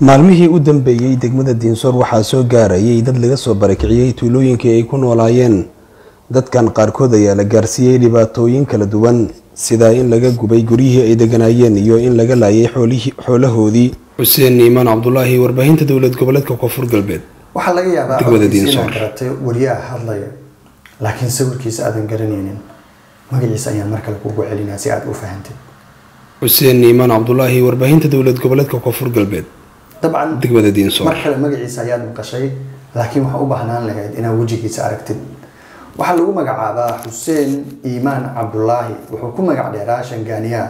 maalmihii u dambeeyey degmada diinsoor waxaa soo gaarayay dad laga soo barakiciyey tuulooyinkii ay ku noolaayeen. Dadkan qaarkood ayaa la gaarsiiyey dhibaatooyin kala duwan sida in laga gubay guryihii ay deganaayeen iyo in laga laayay xoolahoodii. Xuseen niimaan cabdulaahi warbaahinta dowlad goboleedka koonfur galbeed waxaa laga yaabaa garatay wariyaha hadlaya. Laakiin sawirkiisa aadan garanaynin magaciisa ayaan mar kale kugu celinaa si aad u fahantid xuseen niimaan cabdulaahi warbaahinta dowlad goboleedka koonfur galbeed dabcan mar kale magaciisa ayaad maqashay laakiin waxaa u baahnaan lahayd inaad wejigiisa aragtid waxaa lagu magacaabaa xuseen iimaan cabdulaahi wuxuu ku magac dheeraa shangaaniya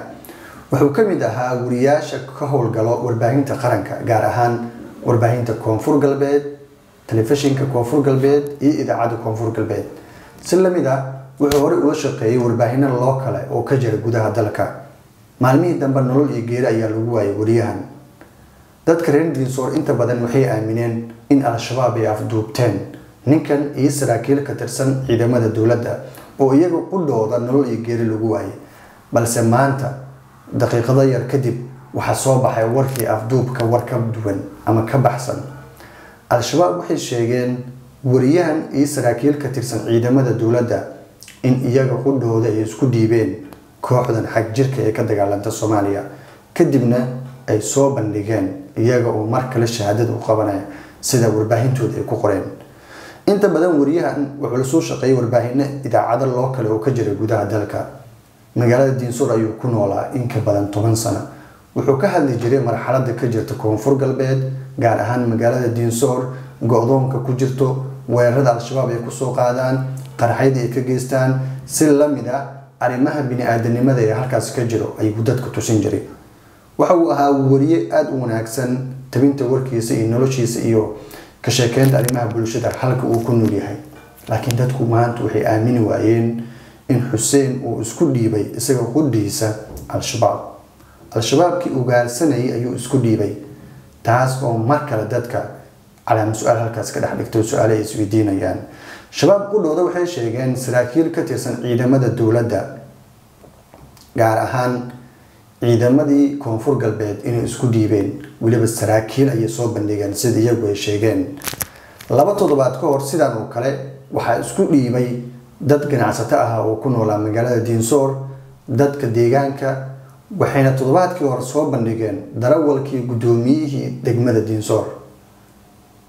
wuxuu ka mid ahaa wariyaasha ka howlgalo warbaahinta qaranka gaar ahaan warbaahinta koonfur galbeed telefishinka koonfur galbeed iyo idaacadda koonfur galbeed si la mid ah wuxuu horey ula shaqeeyay warbaahino loo kale oo ka jira gudaha dalka maalmihii dambe nolol iyo geeri ayaa lagu waayay wariyahan dadka reer diinsoor inta badan waxay aamineen in al-shabaab ay afduubteen. Ninkan iyo saraakiil ka tirsan ciidamada dowladda oo iyaga qudhooda nolol iyo geeri lagu waayay. Balse maanta daqiiqado yar kadib waxaa soo baxay warkii afduubka war ka duwan ama ka baxsan. Al-shabaab waxay sheegeen wariyahan iyo saraakiil ka tirsan ciidamada dowladda in iyaga qudhooda ay isku dhiibeen kooxdan xag jirka ee ka dagaalanta soomaaliya. Kadibna ay soo bandhigeen iyaga oo mar kale shahaadada u qabanaya sida warbaahintooda ay ku qoreen. Inta badan wariyahan wuxuu la soo shaqeeyay warbaahino idaacado loo kale oo ka jira gudaha dalka. Magaalada diinsoor ayuu ku noolaa in ka badan toban sano. Wuxuu ka hadli jiray marxalada ka jirta koonfur galbeed gaar ahaan magaalada diinsoor go-doonka ku jirto weerarada al-shabaab ay ku soo qaadaan qarxyada ay ka geystaan si la mid ah arrimaha bini-aadanimada ee halkaas ka jiro ayuu dadka tusin jiray waxa uu ahaa wariye aada u wanaagsan tabinta warkiisa iyo noloshiisa iyo ka sheekeynta arrimaha bulshada halka uu ku nool yahay. Laakiin dadku maanta waxay aamini waayeen in xuseen uu isku dhiibay isaga qudhiisa al-shabaab. Al-shabaabkii ugaarsanayay ayuu isku dhiibay taas oo mar kale dadka calaama su'aal halkaas ka dhex dhigto su'aale ay isweydiinayaan shabaab qudhooda waxay sheegeen saraakiil ka tirsan ciidamada dowladda gaar ahaan ciidamadii koonfur galbeed inay isku dhiibeen weliba saraakiil ayay soo bandhigeen sida iyagu ay sheegeen. Laba toddobaad ka hor sidan oo kale waxaa isku dhiibay dad ganacsato ah oo ku noolaa magaalada diinsoor dadka deegaanka waxayna toddobaadkii hore soo bandhigeen darawalkii guddoomiyihii degmada diinsoor.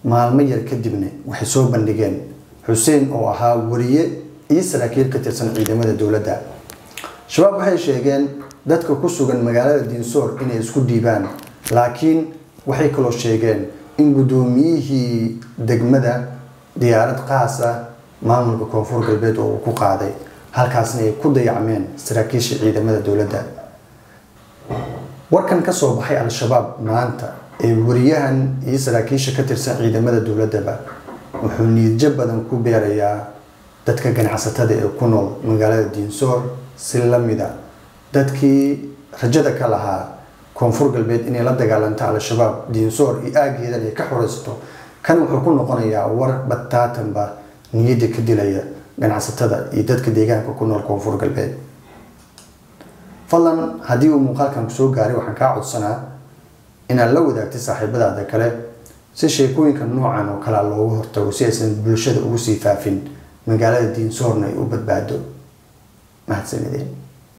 Maalmo yar kadibna waxay soo bandhigeen xuseen oo ahaa wariye iyo saraakiil ka tirsan ciidamada dowladda. Shabaab waxay sheegeen dadka ku sugan magaalada diinsoor inay isku dhiibaan laakiin waxay kaloo sheegeen in guddoomiyihii degmada diyaarad qaas ah maamulka koonfur galbeed oo uu ku qaaday halkaasna ay ku dayacmeen saraakiisha ciidamada dowladda. Warkan ka soo baxay al-shabaab maanta ee wariyahan iyo saraakiisha ka tirsan ciidamada dowladdaba wuxuu niidjo badan ku beerayaa dadka ganacsatada ee ku nool magaalada diinsoor si lamida dadkii rajada ka lahaa koonfur galbeed inay la dagaalanto al-shabaab diinsoor iyo aageedan ay ka xoreysato kan wuxuu ku noqonayaa war bataatanba niyadda ka dilaya ganacsatada iyo dadka deegaanka ku nool koonfur galbeed. Fadlan haddii uu muuqaalkan ku soo gaaray waxaan kaa codsanaa inaad la wadaagtay saaxiibadaada kale si sheekooyinka noocan oo kalea loogu hortago si aysan bulshada ugu sii faafin magaalada diinsoorna ay u badbaado. Mahadsanideen